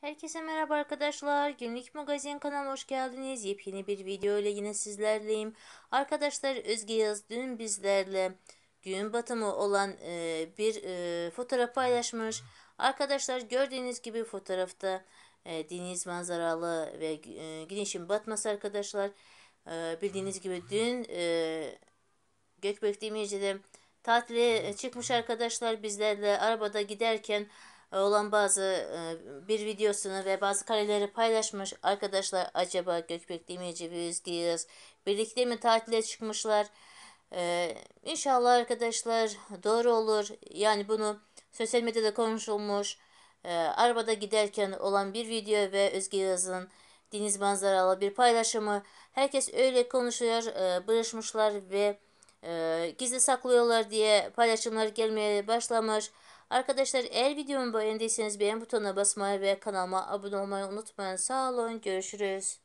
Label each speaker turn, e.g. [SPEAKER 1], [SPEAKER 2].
[SPEAKER 1] Herkese merhaba arkadaşlar. Günlük magazin kanalıma hoş geldiniz. Yepyeni bir video ile yine sizlerleyim. Arkadaşlar Özge Yaz dün bizlerle gün batımı olan e, bir e, fotoğraf paylaşmış. Arkadaşlar gördüğünüz gibi fotoğrafta e, deniz manzaralı ve e, güneşin batması arkadaşlar. E, bildiğiniz gibi dün e, Gökbek Demirci'de tatile çıkmış arkadaşlar bizlerle arabada giderken olan bazı e, bir videosunu ve bazı kareleri paylaşmış. Arkadaşlar acaba Gökbek Demirci ve Özge Yağız birlikte mi tatile çıkmışlar? Ee, inşallah arkadaşlar doğru olur. Yani bunu sosyal medyada konuşulmuş. Ee, arabada giderken olan bir video ve Özge Yağız'ın deniz manzaralı bir paylaşımı. Herkes öyle konuşuyor. E, barışmışlar ve e, gizli saklıyorlar diye paylaşımlar gelmeye başlamış. Arkadaşlar eğer videomu beğendiyseniz beğen butonuna basmayı ve kanalıma abone olmayı unutmayın. Sağ olun. Görüşürüz.